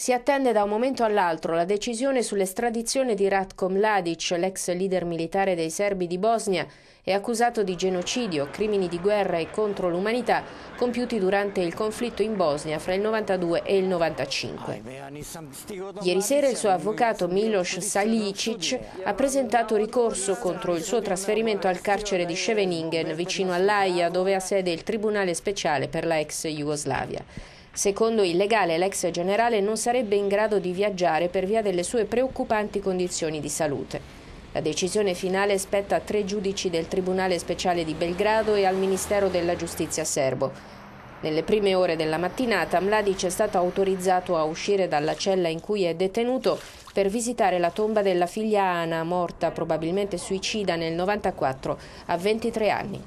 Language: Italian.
Si attende da un momento all'altro la decisione sull'estradizione di Ratko Mladic, l'ex leader militare dei serbi di Bosnia e accusato di genocidio, crimini di guerra e contro l'umanità compiuti durante il conflitto in Bosnia fra il 92 e il 95. Ieri sera il suo avvocato Milos Salicic ha presentato ricorso contro il suo trasferimento al carcere di Scheveningen vicino all'Aia dove ha sede il Tribunale speciale per la ex Jugoslavia. Secondo il legale, l'ex generale non sarebbe in grado di viaggiare per via delle sue preoccupanti condizioni di salute. La decisione finale spetta a tre giudici del Tribunale speciale di Belgrado e al Ministero della Giustizia serbo. Nelle prime ore della mattinata Mladic è stato autorizzato a uscire dalla cella in cui è detenuto per visitare la tomba della figlia Ana, morta probabilmente suicida nel 94 a 23 anni.